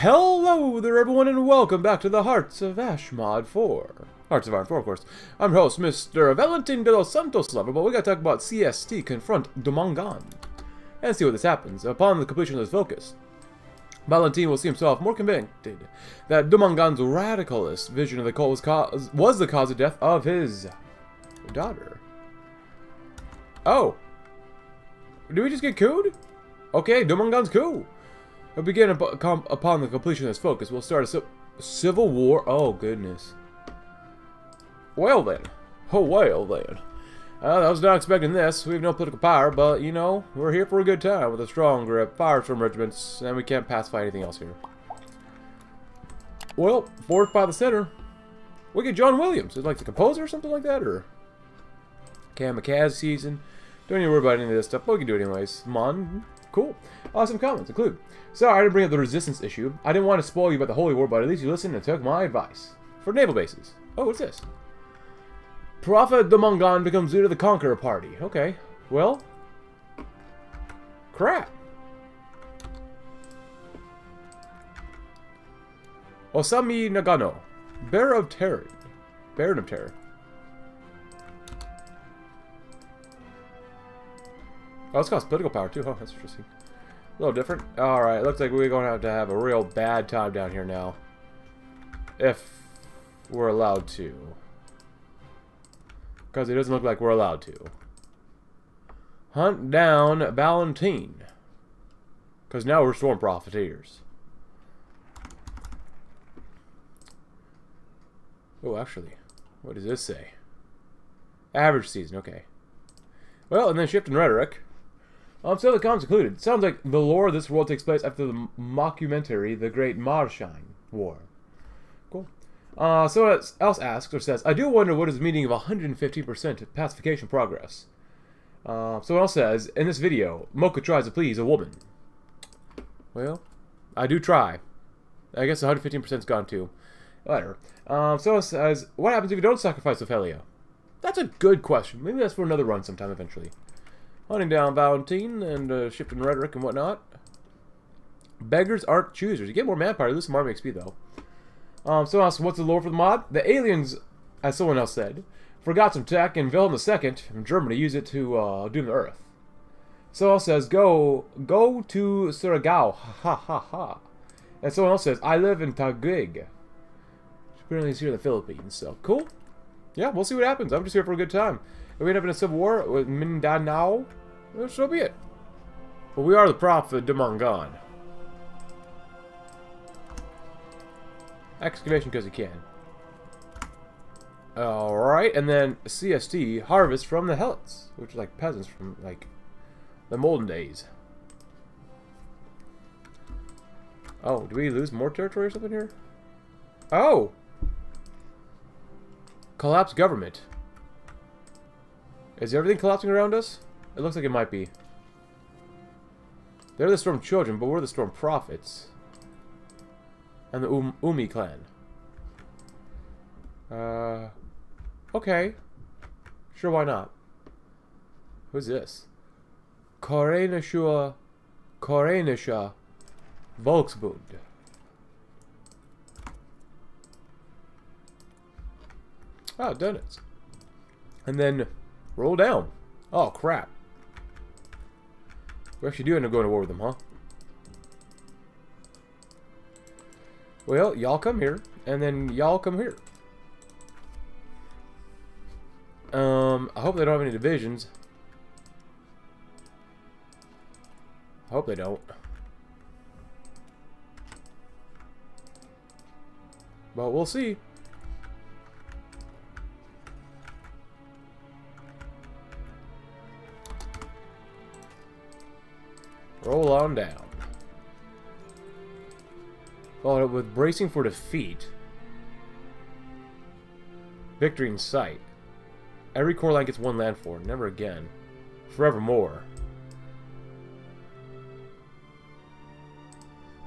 Hello there, everyone, and welcome back to the Hearts of Ashmod 4. Hearts of Iron 4, of course. I'm your host, Mr. Valentin de los Santos Lover, but we gotta talk about CST confront Domangan and see what this happens. Upon the completion of this focus, Valentin will see himself more convicted that Domangan's radicalist vision of the cult was, cause, was the cause of death of his daughter. Oh. Did we just get cooed? Okay, Domangan's cool. We'll begin upon the completion of this focus. We'll start a civil war. Oh, goodness. Well, then. Oh, well, then. Uh, I was not expecting this. We have no political power, but, you know, we're here for a good time with a strong grip, fires from regiments, and we can't pacify anything else here. Well, fourth by the center. We get John Williams. Is like the composer or something like that, or Kamikaze season. Don't to worry about any of this stuff, but we can do it anyways. Mon, cool. Awesome comments include. Sorry, I didn't bring up the resistance issue. I didn't want to spoil you about the Holy War, but at least you listened and took my advice. For naval bases. Oh, what's this? Prophet Domangan becomes leader of the Conqueror Party. Okay. Well. Crap. Osami Nagano. Bearer of Terror. Baron of Terror. Oh, it's got political power too. Oh, that's interesting. A little different. Alright, looks like we're going to have to have a real bad time down here now. If we're allowed to. Because it doesn't look like we're allowed to. Hunt down Valentine. Because now we're storm profiteers. Oh, actually. What does this say? Average season, okay. Well, and then shift in rhetoric. Um, so the comments included. Sounds like the lore of this world takes place after the mockumentary, The Great Marshine War. Cool. Uh, someone else asks or says, I do wonder what is the meaning of 115% pacification progress. Uh, someone else says, in this video, Mocha tries to please a woman. Well, I do try. I guess 115%'s gone too. Whatever. Um, someone says, what happens if you don't sacrifice Ophelia? That's a good question. Maybe that's for another run sometime eventually. Hunting down Valentine and uh, shifting rhetoric and whatnot. Beggars aren't choosers. You get more manpower. You lose some army XP, though. Um, someone else, what's the lore for the mod? The aliens, as someone else said, forgot some tech, and Wilhelm II from Germany used it to uh, doom the Earth. Someone else says, go, go to Surigao. Ha ha ha ha. And someone else says, I live in Taguig. Apparently he's here in the Philippines, so cool. Yeah, we'll see what happens. I'm just here for a good time. If we end up in a civil war with Mindanao, well, so be it. But we are the prophet Domangan. Excavation because you can. Alright, and then CST, harvest from the Helots, which are like peasants from like the Molden days. Oh, do we lose more territory or something here? Oh! Collapse government. Is everything collapsing around us? It looks like it might be. They're the Storm Children, but we're the Storm Prophets. And the um Umi clan. Uh, okay. Sure, why not? Who's this? Korenashua Korenisha Volksbund. Done it. And then Roll down. Oh, crap. We actually do end up going to war with them, huh? Well, y'all come here, and then y'all come here. Um, I hope they don't have any divisions. I hope they don't. But we'll see. On down. Followed up with bracing for defeat. Victory in sight. Every core line gets one land for. Never again. Forevermore.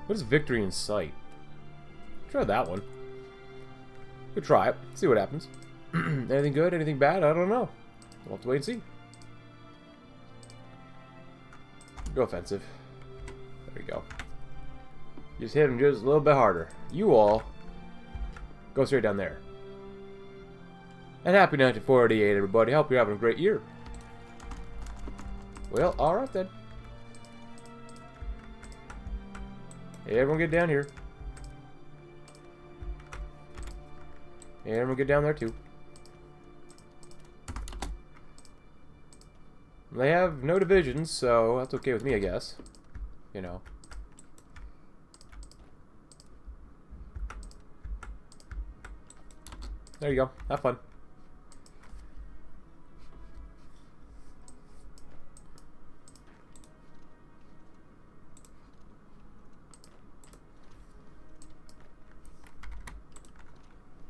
What is victory in sight? Try that one. Good try it. See what happens. Anything good? Anything bad? I don't know. We'll have to wait and see. Go offensive. There we go. Just hit him just a little bit harder. You all go straight down there. And happy 1948, everybody. Hope you're having a great year. Well, alright then. Hey, everyone get down here. Hey, everyone get down there too. They have no divisions, so that's okay with me, I guess. You know. There you go. Have fun.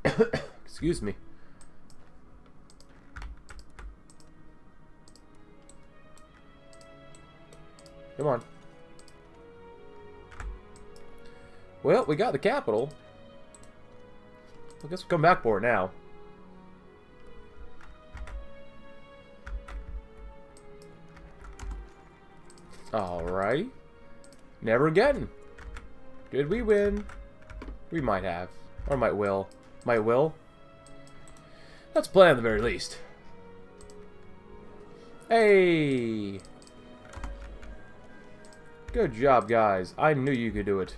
Excuse me. Come on. Well, we got the capital. I guess we'll come back for it now. Alright. Never again. Did we win? We might have. Or might will. Might will. Let's play the very least. Hey! Good job, guys. I knew you could do it.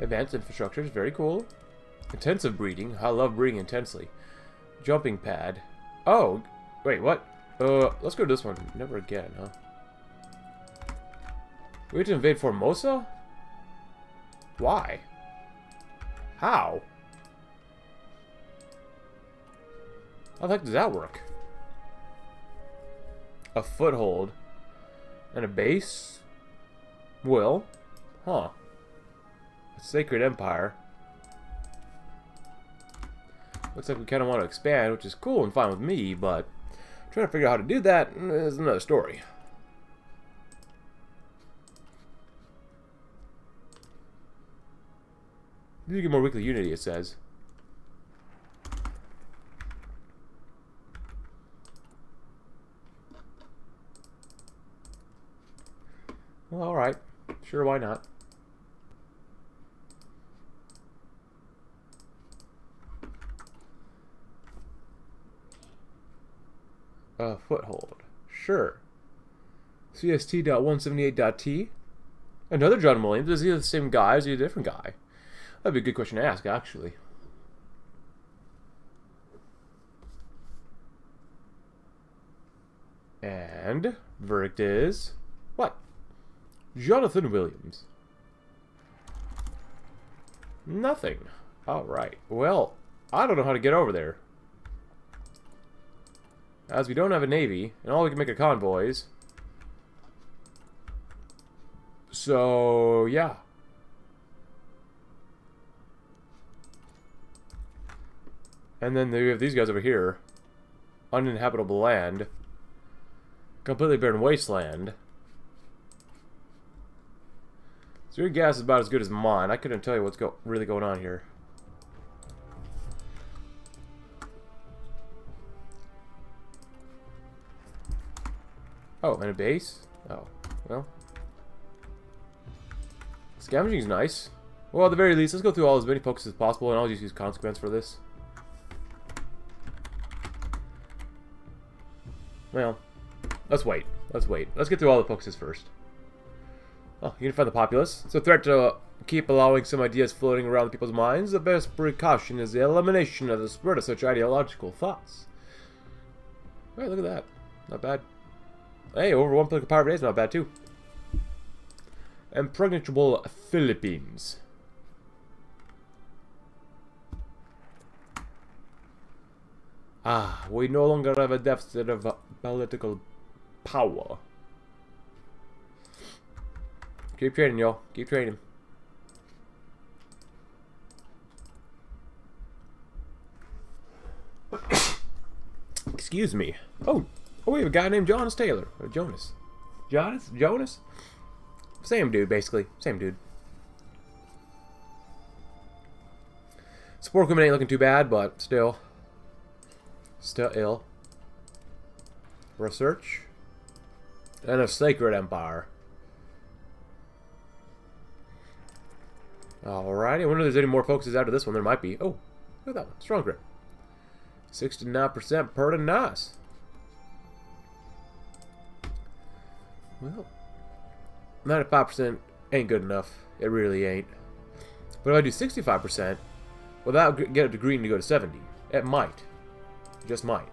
Advanced infrastructure is very cool. Intensive breeding. I love breeding intensely. Jumping pad. Oh, wait, what? Uh, let's go to this one. Never again, huh? We have to invade Formosa? Why? How? How the heck does that work? A foothold. And a base? Will? Huh. Sacred empire. Looks like we kind of want to expand, which is cool and fine with me, but trying to figure out how to do that mm, is another story. To get more weekly unity, it says. Well, alright. Sure, why not? A foothold. Sure. CST.178.T. Another John Williams. Is he the same guy? Is he a different guy? That'd be a good question to ask, actually. And verdict is what? Jonathan Williams. Nothing. Alright. Well, I don't know how to get over there. As we don't have a navy, and all we can make are convoys. So, yeah. And then we have these guys over here. Uninhabitable land. Completely barren wasteland. So your gas is about as good as mine. I couldn't tell you what's go really going on here. Oh, and a base? Oh, well. Scavenging's nice. Well, at the very least, let's go through all as many pokes as possible, and I'll just use consequence for this. Well, let's wait. Let's wait. Let's get through all the focuses first. Oh, unify the populace. It's a threat to keep allowing some ideas floating around people's minds. The best precaution is the elimination of the spread of such ideological thoughts. Alright, look at that. Not bad. Hey, over one political power is not bad too. Impregnable Philippines. Ah, we no longer have a deficit of political power. Keep trading, y'all. Keep trading. Excuse me. Oh, Oh, we have a guy named Jonas Taylor. Or Jonas. Jonas? Jonas? Same dude, basically. Same dude. Support equipment ain't looking too bad, but still. Still ill. Research. And a Sacred Empire. Alrighty, I wonder if there's any more focuses out of this one. There might be. Oh, look at that one. Strong grip. 69% pretty nice. Well, 95% ain't good enough. It really ain't. But if I do 65%, without get a degree to go to 70, it might. Just might.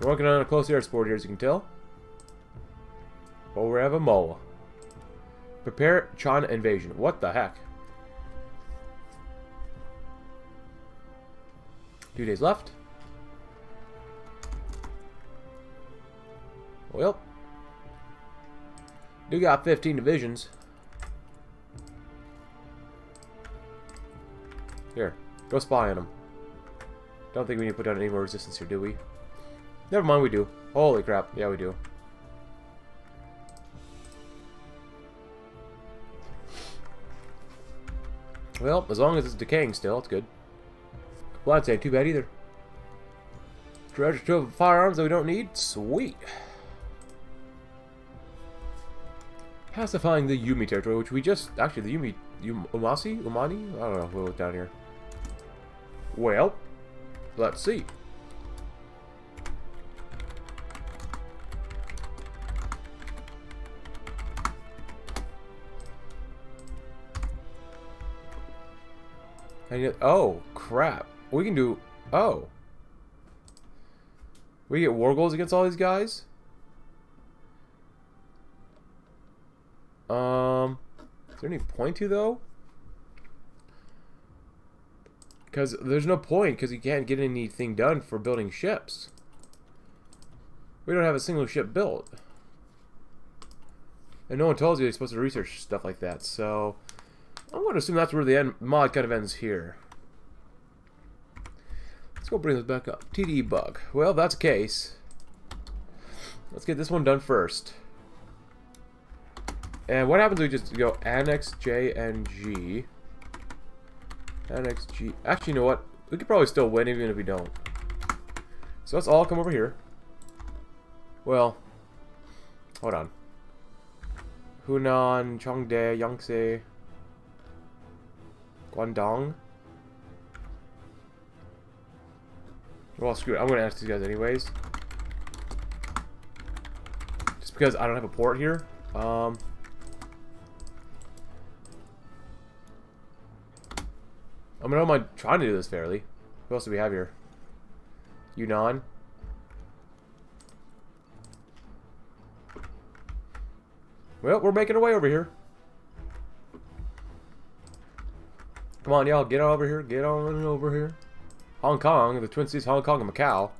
We're working on a close air support here, as you can tell. Forever more. Prepare China invasion. What the heck? Two days left. Well. Do got 15 divisions. Here. Go spy on them. Don't think we need to put down any more resistance here, do we? Never mind, we do. Holy crap. Yeah, we do. Well, as long as it's decaying still, it's good. Well, ain't too bad either. Treasure trove of firearms that we don't need? Sweet. Pacifying the Yumi territory, which we just... Actually, the Yumi... Yum, Umasi? Umani? I don't know. Look down here. Well, let's see. And oh, crap. We can do... Oh. We get war goals against all these guys? Um, is there any point to, though? Because there's no point, because you can't get anything done for building ships. We don't have a single ship built. And no one tells you you're supposed to research stuff like that, so... I'm going to assume that's where the end mod kind of ends here. Let's go bring this back up. TD bug. Well, that's a case. Let's get this one done first. And what happens if we just go annex J and G? Annex G. Actually, you know what? We could probably still win even if we don't. So let's all come over here. Well, hold on. Hunan, Chongde, Yangtze. Guangdong? Well, screw it. I'm going to ask these guys anyways. Just because I don't have a port here. Um, I mean, I don't mind trying to do this fairly. Who else do we have here? Yunnan. Well, we're making our way over here. Come on, y'all, get on over here. Get on over here. Hong Kong, the Twin Cities, Hong Kong, and Macau.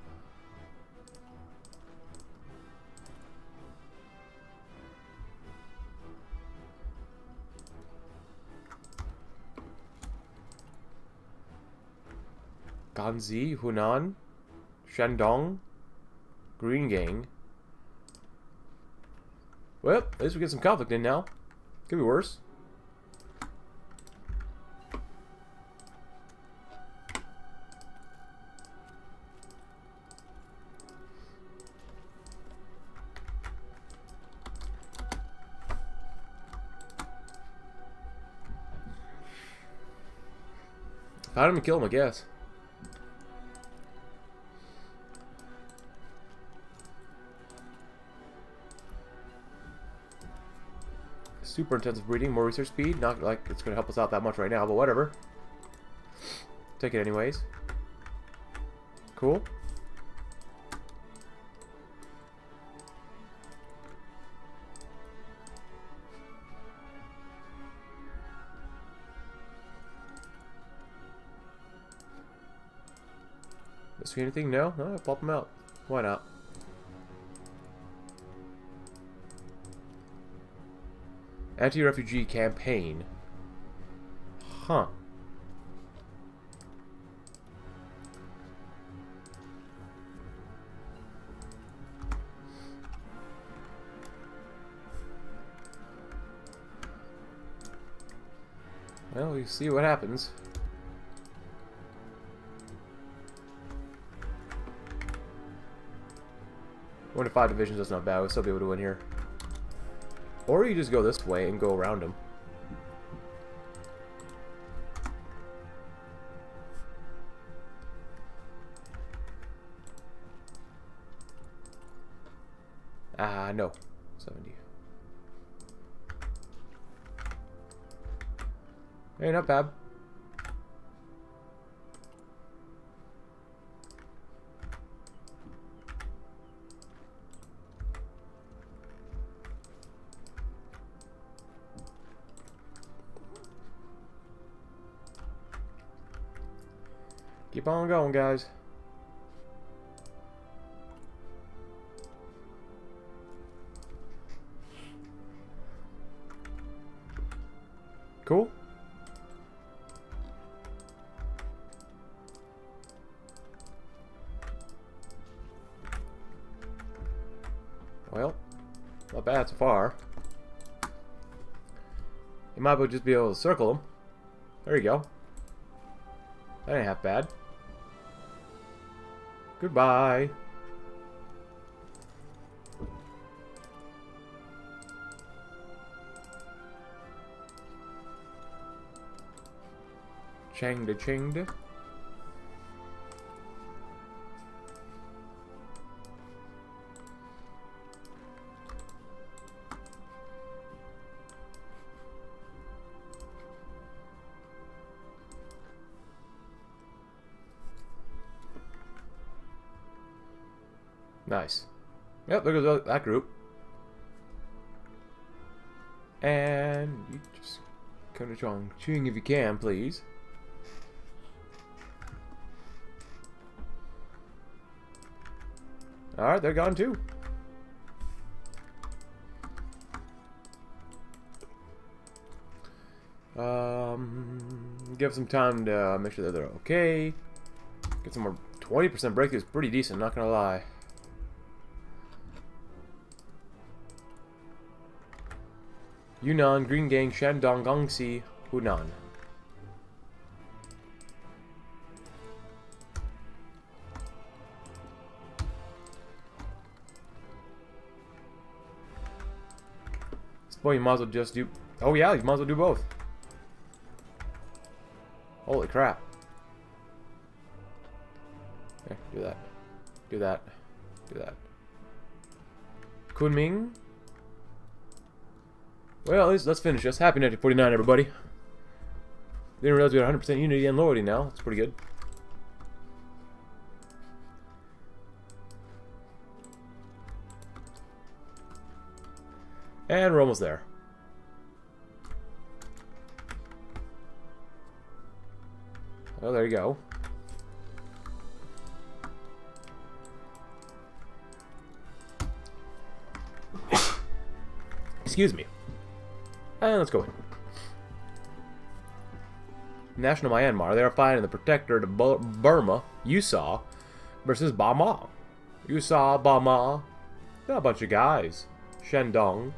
Ganzi, Hunan, Shandong, Green Gang. Well, at least we get some conflict in now. Could be worse. Find him and kill him, I guess. Super intensive breeding, more research speed. Not like it's going to help us out that much right now, but whatever. Take it anyways. Cool. See anything? No? No, pop them out. Why not? Anti-refugee campaign. Huh. Well, we see what happens. One to five divisions, is not bad. We'll still be able to win here. Or you just go this way and go around them. Ah, no. 70. Hey, not bad. Keep on going, guys. Cool. Well, not bad so far. You might just be able to circle them. There you go. That ain't half bad. Goodbye. Changda chingda. Yep, there goes that group. And you just come to Chongqing if you can, please. Alright, they're gone too. Um, give some time to uh, make sure that they're okay. Get some more 20% breakthrough is pretty decent, not gonna lie. Yunnan, Green Gang, Shandong, Guangxi, Hunan. Boy, you might as well just do... Oh yeah, you might as well do both. Holy crap. Okay, do that. Do that. Do that. Kunming. Well, at least let's finish this. Happy 1949, everybody. Didn't realize we had 100% unity and loyalty now. That's pretty good. And we're almost there. Well, there you go. Excuse me. And let's go in. National Myanmar, they are fighting the protector to Burma, U-SAW, versus Bama. U-SAW, Bama. Got a bunch of guys. Shandong.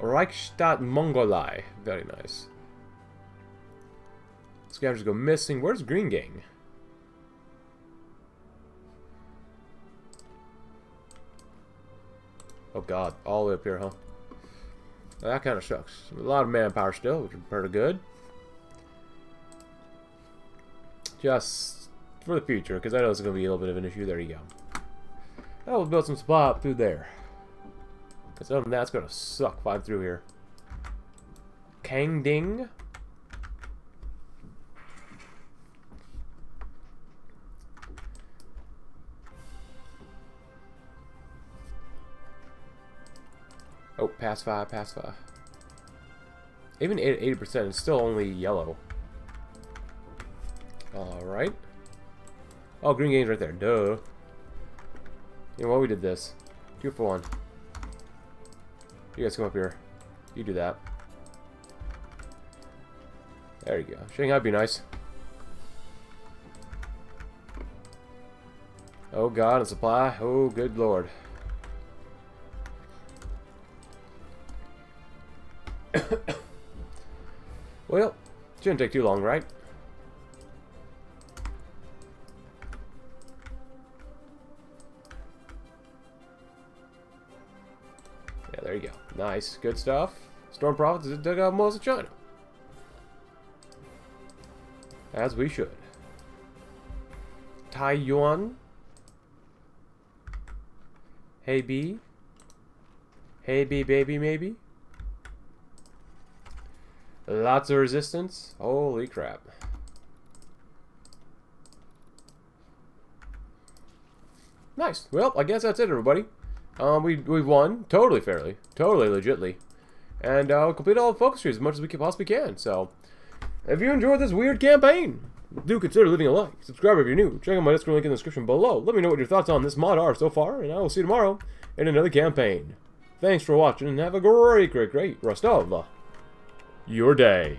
Reichstadt Mongolei. Very nice. Scavengers go missing. Where's Green Gang? Oh god, all the way up here, huh? That kind of sucks. A lot of manpower still, which is pretty good. Just for the future, because I know it's going to be a little bit of an issue. There you go. Oh, I will build some supply up through there. Because other than that, it's going to suck flying through here. Kang Oh, pass five, pass five. Even 80% is still only yellow. Alright. Oh, Green Gang's right there. Duh. You know what? We did this. Two for one. You guys come up here. You do that. There you go. Shanghai would be nice. Oh god, and supply. Oh good lord. Shouldn't take too long, right? Yeah, there you go. Nice. Good stuff. Storm Prophets dug out most of China. As we should. Taiwan. Hey B. Hey B baby maybe. Lots of resistance. Holy crap. Nice. Well, I guess that's it, everybody. Um, we, we won totally fairly. Totally legitly. And uh, complete all the focus trees as much as we possibly can. So, if you enjoyed this weird campaign, do consider leaving a like. Subscribe if you're new. Check out my Discord link in the description below. Let me know what your thoughts on this mod are so far, and I will see you tomorrow in another campaign. Thanks for watching, and have a great, great, great rest of your day.